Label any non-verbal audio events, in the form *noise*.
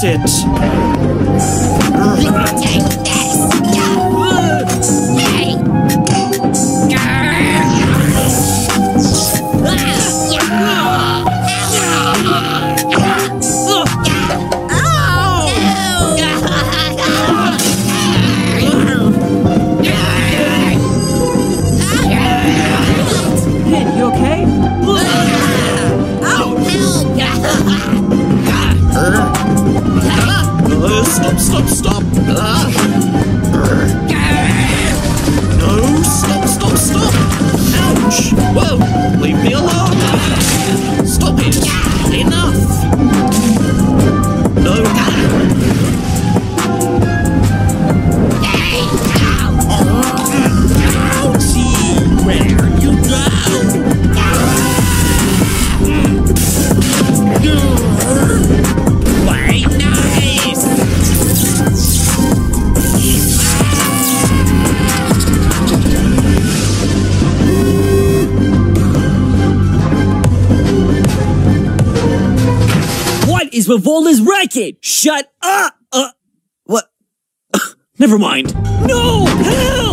It. Stop, stop, stop. Uh, no, stop, stop, stop. Ouch. Whoa, leave me alone. Is this racket? Shut up! Uh, what? *laughs* Never mind. No! Help!